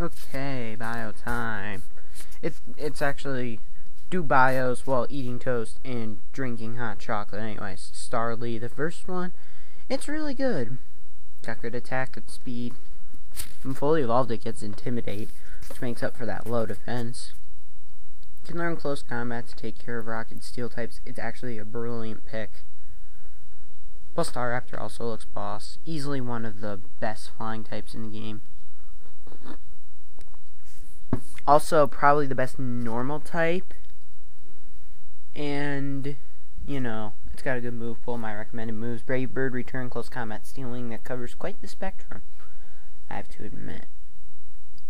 Okay, bio time. It, it's actually do bios while eating toast and drinking hot chocolate. Anyways, Starly, the first one, it's really good. Got good attack, good speed. When fully evolved, it gets Intimidate, which makes up for that low defense. Can learn close combat to take care of rock and steel types. It's actually a brilliant pick. Plus, Staraptor also looks boss. Easily one of the best flying types in the game. Also, probably the best normal type. And, you know, it's got a good move pool. My recommended moves Brave Bird, Return, Close Combat, Steel Wing that covers quite the spectrum. I have to admit.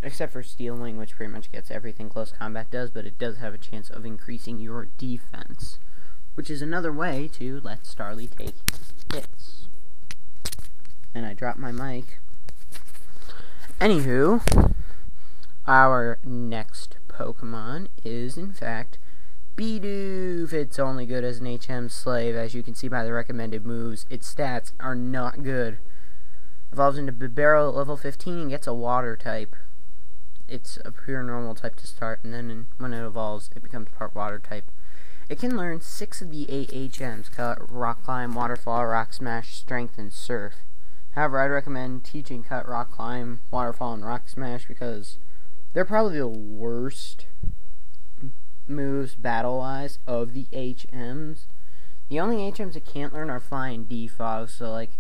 Except for Steel Wing, which pretty much gets everything Close Combat does, but it does have a chance of increasing your defense. Which is another way to let Starly take hits. And I dropped my mic. Anywho, our next Pokemon is, in fact, Bidoof. It's only good as an HM slave. As you can see by the recommended moves, its stats are not good. Evolves into Bibarel at level 15 and gets a water type. It's a pure normal type to start, and then when it evolves, it becomes part water type. It can learn 6 of the 8 HMs, Cut, Rock Climb, Waterfall, Rock Smash, Strength, and Surf. However, I'd recommend teaching Cut, Rock Climb, Waterfall, and Rock Smash because they're probably the worst moves battle-wise of the HMs. The only HMs that can't learn are Fly and Defog, so like,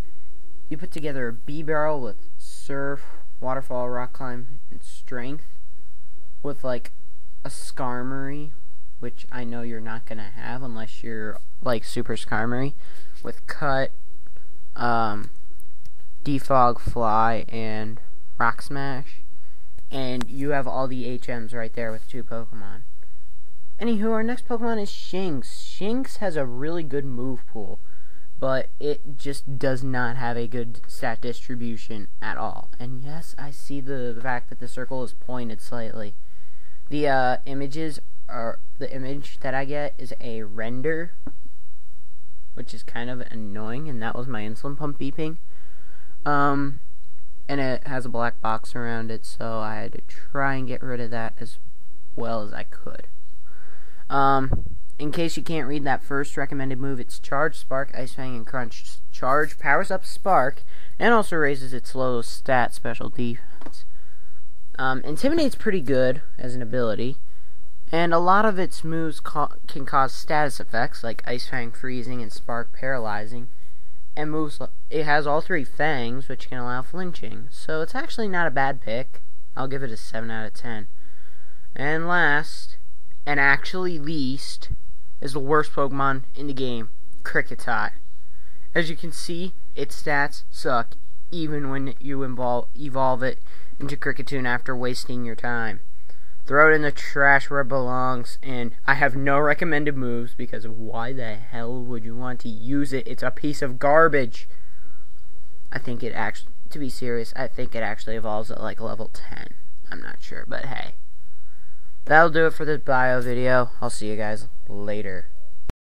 you put together a Bibarel with Surf, Waterfall, Rock Climb, and Strength, with like a Skarmory, which I know you're not gonna have unless you're like Super Skarmory, with Cut, um, Defog, Fly, and Rock Smash, and you have all the HMs right there with two Pokemon. Anywho, our next Pokemon is Shinx. Shinx has a really good move pool, but it just does not have a good stat distribution at all. And yes, I see the fact that the circle is pointed slightly. The uh, images are the image that I get is a render, which is kind of annoying, and that was my insulin pump beeping. Um, and it has a black box around it, so I had to try and get rid of that as well as I could. Um, in case you can't read that first recommended move, it's Charge, Spark, Ice Fang, and Crunch. Charge powers up Spark and also raises its low stat special defense. Um, Intimidate's pretty good as an ability, and a lot of its moves can cause status effects like Ice Fang freezing and Spark paralyzing. And moves it has all three fangs, which can allow flinching, so it's actually not a bad pick. I'll give it a 7 out of 10. And last, and actually least is the worst Pokemon in the game, Kricketot. As you can see, its stats suck even when you involve, evolve it into Kricketune after wasting your time. Throw it in the trash where it belongs, and I have no recommended moves because why the hell would you want to use it? It's a piece of garbage. I think it actually, to be serious, I think it actually evolves at like level 10. I'm not sure, but hey. That'll do it for this bio video. I'll see you guys later.